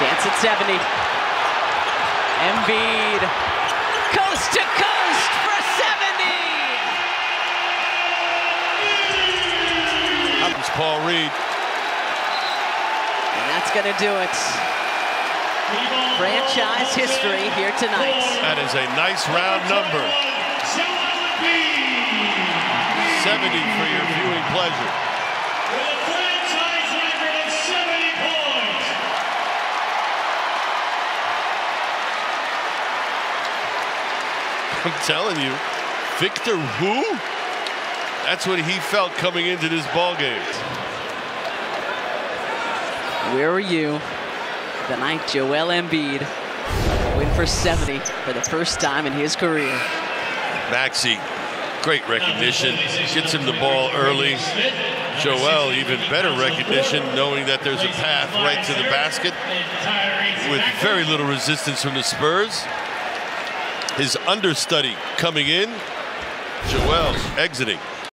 Chance at 70. Embiid, coast to coast for 70. Comes Paul Reed. And that's going to do it. Franchise history here tonight. That is a nice round number. 70 for your viewing pleasure. I'm telling you, Victor who? That's what he felt coming into this ball game. Where were you the night Joel Embiid went for 70 for the first time in his career? Maxey, great recognition, gets him the ball early. Joel, even better recognition, knowing that there's a path right to the basket with very little resistance from the Spurs. His understudy coming in, Joel exiting.